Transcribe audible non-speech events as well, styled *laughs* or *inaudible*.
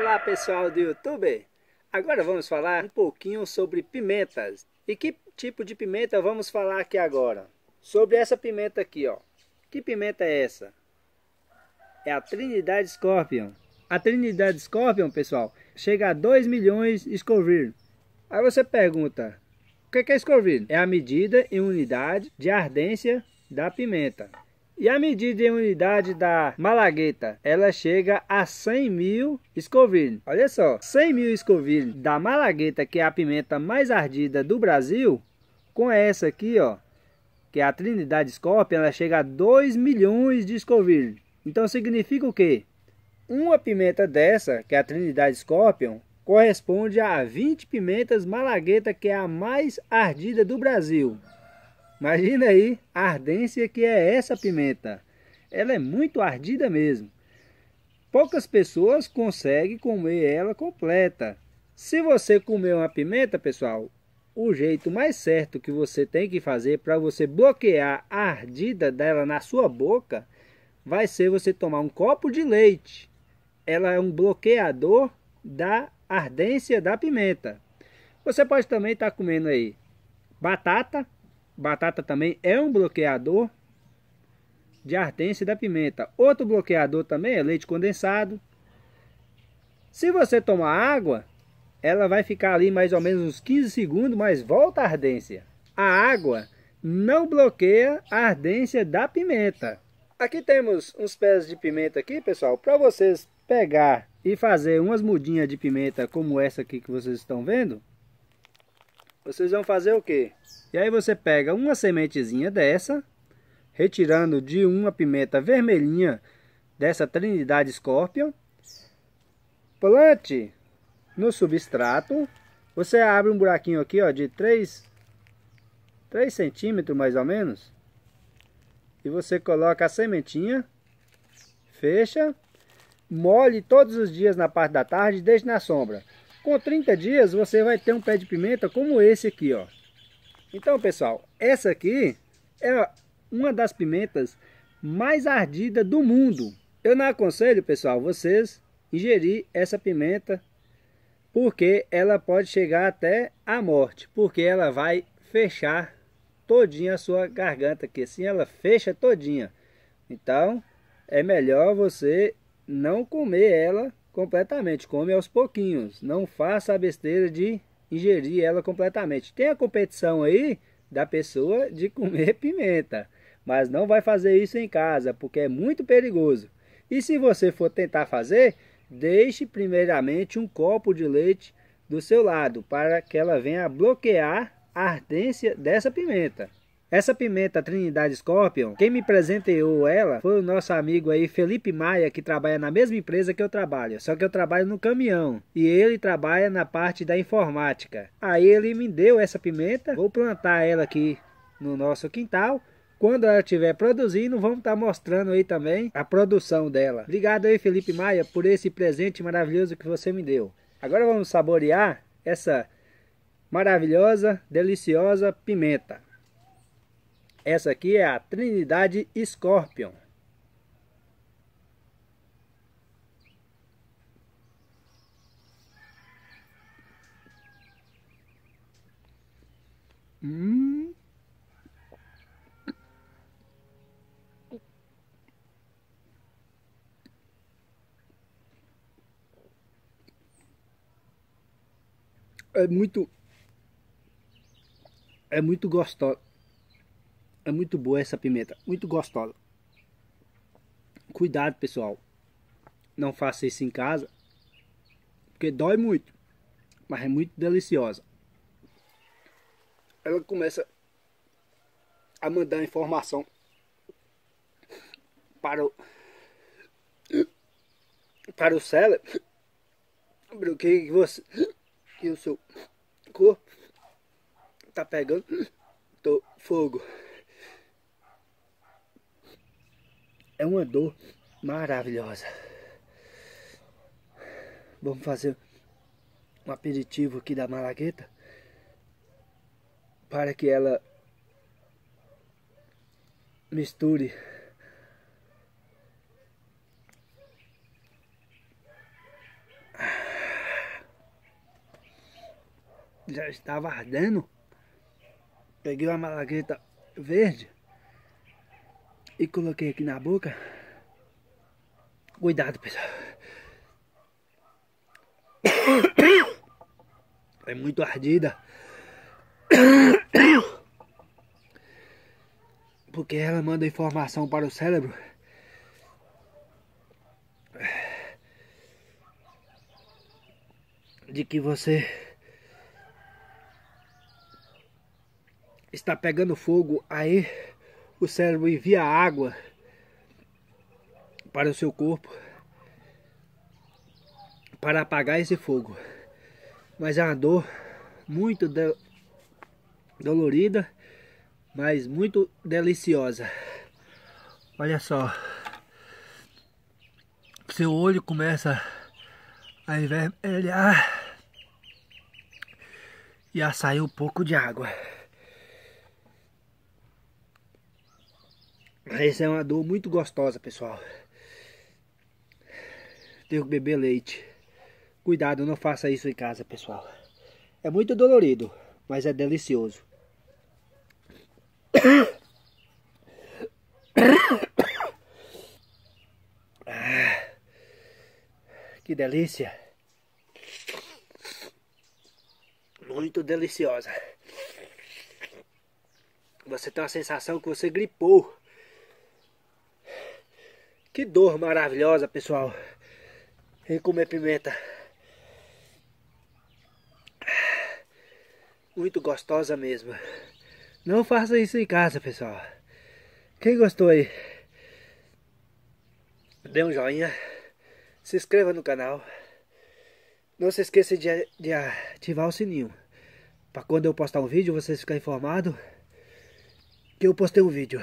Olá pessoal do YouTube! Agora vamos falar um pouquinho sobre pimentas. E que tipo de pimenta vamos falar aqui agora? Sobre essa pimenta aqui, ó. Que pimenta é essa? É a Trinidade Scorpion. A Trinidade Scorpion, pessoal, chega a 2 milhões de Scoville. Aí você pergunta, o que é Scoville? É a medida em unidade de ardência da pimenta. E a medida em unidade da malagueta, ela chega a 100 mil Scoville. Olha só, 100 mil Scoville da malagueta, que é a pimenta mais ardida do Brasil, com essa aqui, ó, que é a Trinidade Scorpion, ela chega a 2 milhões de Scoville. Então significa o quê? Uma pimenta dessa, que é a Trinidade Scorpion, corresponde a 20 pimentas malagueta, que é a mais ardida do Brasil. Imagina aí a ardência que é essa pimenta. Ela é muito ardida mesmo. Poucas pessoas conseguem comer ela completa. Se você comer uma pimenta, pessoal, o jeito mais certo que você tem que fazer para você bloquear a ardida dela na sua boca vai ser você tomar um copo de leite. Ela é um bloqueador da ardência da pimenta. Você pode também estar tá comendo aí batata, Batata também é um bloqueador de ardência da pimenta. Outro bloqueador também é leite condensado. Se você tomar água, ela vai ficar ali mais ou menos uns 15 segundos, mas volta a ardência. A água não bloqueia a ardência da pimenta. Aqui temos uns pés de pimenta aqui, pessoal, para vocês pegar e fazer umas mudinhas de pimenta como essa aqui que vocês estão vendo. Vocês vão fazer o quê? E aí você pega uma sementezinha dessa, retirando de uma pimenta vermelhinha dessa Trinidade Scorpion. Plante no substrato. Você abre um buraquinho aqui ó, de 3, 3 centímetros mais ou menos. E você coloca a sementinha, fecha, molhe todos os dias na parte da tarde e deixe na sombra. Com 30 dias você vai ter um pé de pimenta como esse aqui, ó. Então, pessoal, essa aqui é uma das pimentas mais ardidas do mundo. Eu não aconselho, pessoal, vocês ingerir essa pimenta porque ela pode chegar até a morte, porque ela vai fechar todinha a sua garganta aqui, assim ela fecha todinha. Então, é melhor você não comer ela completamente, come aos pouquinhos. Não faça a besteira de ingerir ela completamente. Tem a competição aí da pessoa de comer *laughs* pimenta, mas não vai fazer isso em casa, porque é muito perigoso. E se você for tentar fazer, deixe primeiramente um copo de leite do seu lado, para que ela venha bloquear a ardência dessa pimenta. Essa pimenta Trinidade Scorpion, quem me presenteou ela foi o nosso amigo aí Felipe Maia, que trabalha na mesma empresa que eu trabalho, só que eu trabalho no caminhão e ele trabalha na parte da informática. Aí ele me deu essa pimenta, vou plantar ela aqui no nosso quintal. Quando ela estiver produzindo, vamos estar tá mostrando aí também a produção dela. Obrigado aí Felipe Maia por esse presente maravilhoso que você me deu. Agora vamos saborear essa maravilhosa, deliciosa pimenta. Essa aqui é a Trinidade Scorpion. Hum. É muito é muito gostoso. É muito boa essa pimenta, muito gostosa. Cuidado, pessoal. Não faça isso em casa, porque dói muito, mas é muito deliciosa. Ela começa a mandar informação para o para o cérebro que você que o seu corpo tá pegando fogo. é uma dor maravilhosa. Vamos fazer um aperitivo aqui da malagueta para que ela misture já estava ardendo peguei uma malagueta verde e coloquei aqui na boca. Cuidado, pessoal. É muito ardida. Porque ela manda informação para o cérebro. De que você está pegando fogo, aí o cérebro envia água para o seu corpo para apagar esse fogo. Mas é uma dor muito do, dolorida, mas muito deliciosa. Olha só. Seu olho começa a envermelhar e a sair um pouco de água. Essa é uma dor muito gostosa, pessoal. Tenho que beber leite. Cuidado, não faça isso em casa, pessoal. É muito dolorido, mas é delicioso. *coughs* Que delícia. Muito deliciosa. Você tem uma sensação que você gripou. Que dor maravilhosa, pessoal. Em comer pimenta. Muito gostosa mesmo. Não faça isso em casa, pessoal. Quem gostou aí? Dê um joinha. Se inscreva no canal. Não se esqueça de, de ativar o sininho. Para quando eu postar um vídeo, vocês ficarem informados que eu postei um vídeo.